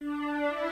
Música